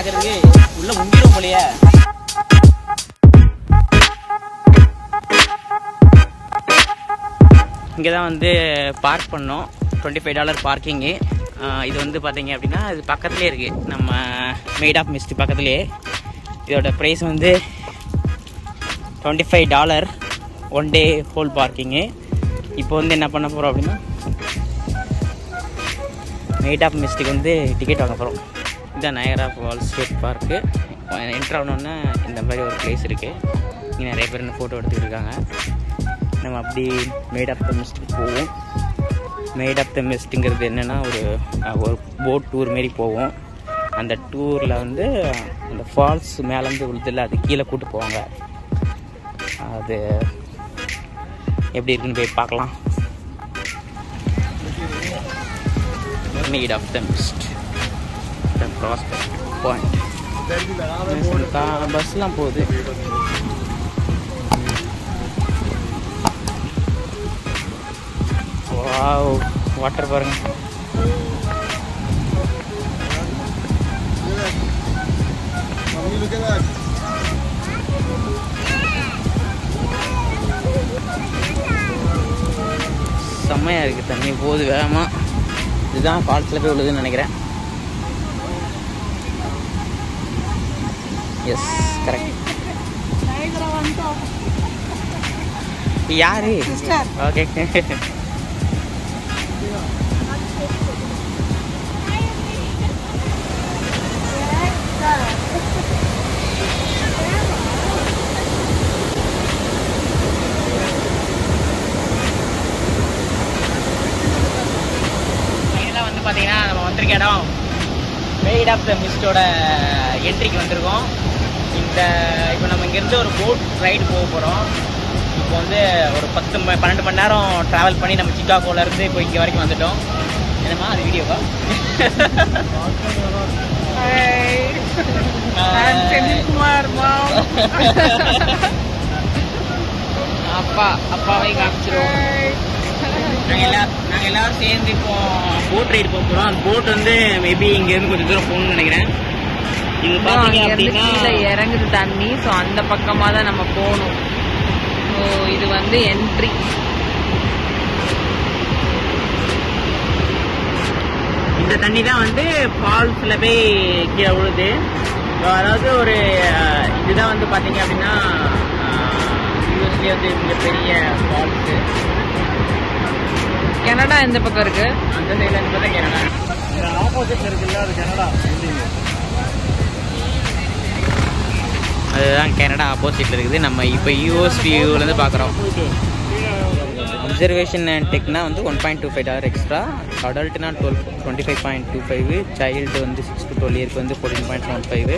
நாகருங்க உள்ள முங்கிடும் போலையே. இங்கே தான் வந்து பார்க் பண்ணோம். டுவெண்ட்டி ஃபைவ் டாலர் பார்க்கிங்கு இது வந்து பார்த்தீங்க அப்படின்னா இது பக்கத்துலேயே இருக்குது நம்ம மெய்ட் ஆஃப் மிஸ்ட் பக்கத்துலேயே இதோட ப்ரைஸ் வந்து twenty five dollar one day whole parking இப்போ வந்து என்ன பண்ண போகிறோம் அப்படின்னா மெய்ட் ஆஃப் மிஸ்ட்டுக்கு வந்து டிக்கெட் வாங்க போகிறோம் இதுதான் Niagara falls state park enter ஆனோடனே இந்த மாதிரி ஒரு பிளேஸ் இருக்குது இங்கே நிறைய பேர் இந்த ஃபோட்டோ எடுத்துக்கிட்டு இருக்காங்க நம்ம அப்படி மேட் ஆஃப் த மிஸ்ட்டுக்கு போவோம். மேட் ஆஃப் த மிஸ்ட்டுங்கிறது என்னென்னா ஒரு ஒரு போட் டூர் மாரி போவோம். அந்த டூரில் வந்து அந்த ஃபால்ஸ் மேலேருந்து விழுதில்ல அது கீழே கூட்டு போவாங்க. அது எப்படி இருக்குன்னு போய் பார்க்கலாம். Maid of the Mist Prospect Point பஸ்லாம் போகுது வாவ் வாட்டர் பாருங்க செம்மையா இருக்குது தண்ணி போகுது வேகமாக இதுதான் ஃபால்ஸில் போய் விழுதுன்னு நினைக்கிறேன். எஸ் கரெக்ட் யாரு ஓகே இதெல்லாம் வந்து பார்த்தீங்கன்னா நம்ம வந்திருக்க இடம் வெயிட் ஆஃப் த மிஸ்டோட என்ட்ரிக்கு வந்திருக்கோம். இந்த இப்போ நம்ம இங்கேருந்து ஒரு போட் ரைடு போக போகிறோம் இப்போ வந்து ஒரு பத்து பன்னெண்டு மணி நேரம் ட்ராவல் பண்ணி நம்ம சிக்காகோல இருந்து இப்போ இங்கே வரைக்கும் வந்துட்டோம். என்னம்மா அது வீடியோவா? அப்பா அப்பாவை காமிச்சிருவோம். நாங்கள் எல்லா நாங்கள் எல்லாரும் சேர்ந்து இப்போ போட் ரைடு போக போகிறோம் அந்த போட் வந்து மேபி இங்கேருந்து கொஞ்சம் தூரம் போகணும்னு நினைக்கிறேன். இது அங்கிருந்து அப்படின்னா இறங்குது தண்ணி. ஸோ அந்த பக்கமா தான் நம்ம போகணும். ஸோ இது வந்து என்ட்ரி இந்த தண்ணி தான் வந்து ஃபால்ஸில் போய் கீழே விழுது அதாவது ஒரு இதுதான் வந்து பார்த்தீங்க அப்படின்னா யூஎஸ்லேயே வந்து மிகப்பெரிய ஃபால்ஸு கனடா எந்த பக்கம் இருக்கு? அந்த சைடில் இருந்து பார்த்தா கனடா. ஆப்போசிட்ல இருக்குல்ல அது கனடா. அதுதான் கனடா ஆப்போசிட்டில் இருக்குது. நம்ம இப்போ யூஎஸ் வியூலேருந்து பார்க்குறோம் அப்சர்வேஷன் அண்ட் டெக்னா வந்து one point two five dollar extra அடல்ட்னா twelve twenty five point two five child வந்து சிக்ஸ் டு டுவெல் இயர்க்கு வந்து ஃபோர்டீன் பாயிண்ட் செவன் ஃபைவ்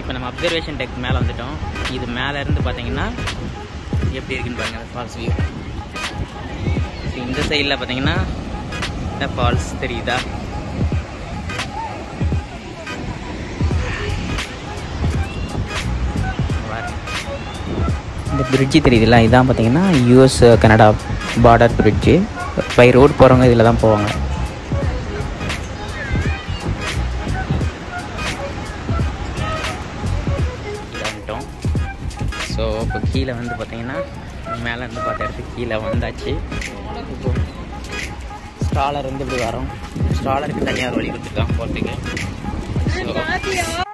இப்போ நம்ம அப்சர்வேஷன் டெக் மேலே வந்துட்டோம். இது மேலே இருந்து பார்த்தீங்கன்னா எப்படி இருக்குன்னு பாருங்க ஃபால்ஸ் வியூ இந்த சைடில் பார்த்தீங்கன்னா இந்த ஃபால்ஸ் தெரியுதா? இந்த பிரிட்ஜு தெரியுதுல்ல? இதான் பார்த்தீங்கன்னா US Canada border bridge by road போகிறவங்க இதில் தான் போவாங்க. வந்துட்டோம். ஸோ இப்போ கீழே வந்து பார்த்தீங்கன்னா மேலே இருந்து பார்த்த இடத்துக்கு கீழே வந்தாச்சு. இப்போ ஸ்டாலர் வந்து இப்படி வரோம். ஸ்டாலருக்கு தனியாக வழி கொடுத்துருக்கான் போகிறதுக்கு ஸோ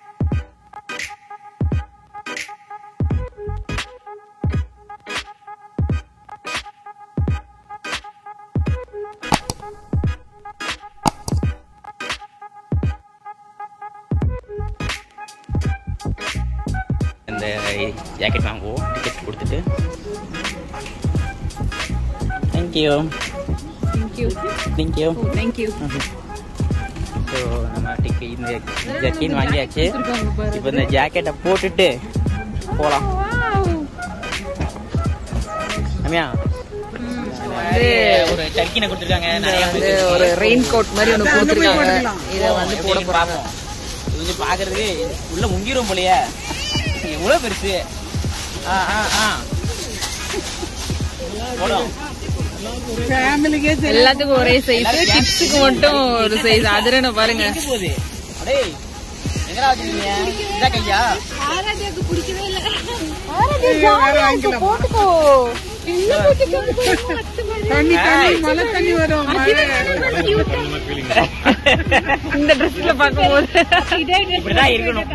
இந்த ஜாக்கெட் வாங்குவோம் டிக்கெட் கொடுத்துட்டு. Thank you thank you thank you thank you so நம்ம டிக்கெட் இந்த ஜக்கின் வாங்கியாச்சு. இப்போ இந்த ஜாக்கெட்டை போட்டுட்டு போகலாம் ரம்யா வந்து ஒரு டர்க்கினை கொடுத்துருக்காங்க. வந்து ஒரு ரெயின் கோட் மாதிரி ஒன்று கொடுத்துருக்காங்க. இதை வந்து போட இது வந்து பார்க்கறதுக்கு உள்ள முங்கிரும் போலயே. எவ்வளோ பெருசு ஆ ஆ ஆ. போடும் எல்லாத்துக்கும் ஒரே சைஸ் கிட்ஸுக்கு மட்டும் ஒரு சைஸ் அதிரன பாருங்க. போகுது? இந்த ட்ரெஸ்ல இப்படிதான் இருக்கணும்.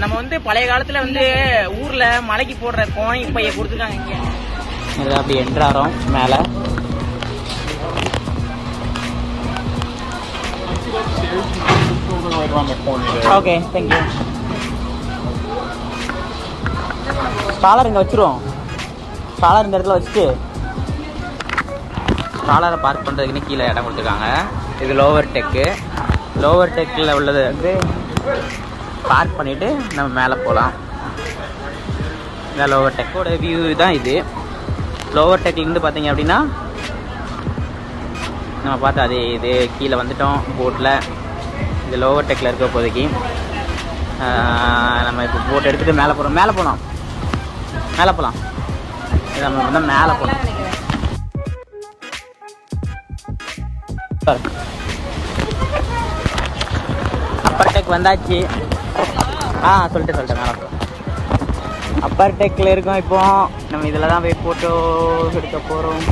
நம்ம வந்து பழைய காலத்துல வந்து ஊர்ல மலைக்கு போடுற கோணி பைய கொடுத்துருக்காங்க இங்க. அப்படி என்ட்ராரோம் மேல. ஓகே தேங்க்யூ ஸ்டாலர் இங்க வச்சிருவோம். ஸ்டாலர் இந்த இடத்துல வச்சுட்டு ஸ்டாலரை பார்க் பண்ணுறதுக்குன்னு கீழே இடம் கொடுத்துருக்காங்க. இது லோவர் டெக்கு லோவர் டெக்கில் உள்ளது வந்து பார்க் பண்ணிவிட்டு நம்ம மேலே போகலாம் இந்த லோவர் டெக்கோட வியூ தான் இது. லோவர் டெக்லேருந்து பார்த்தீங்க அப்படின்னா நம்ம பார்த்தா அது இது. கீழே வந்துட்டோம் போட்டில் இந்த லோவர் டெக்கில் இருக்க இப்போதைக்கு நம்ம இப்போ போட் எடுத்துகிட்டு மேலே போகிறோம் மேலே போகலாம் மேலே போகலாம் இது நம்ம வந்து மேலே போகலாம் அப்பர் டெக் வந்தாச்சு. ஆ சொல்லிட்டு சொல்லிட்டேன் மேலே அப்பர் டெக்கில் இருக்கோம் இப்போ. நம்ம இதில் தான் போய் ஃபோட்டோ எடுக்க போகிறோம்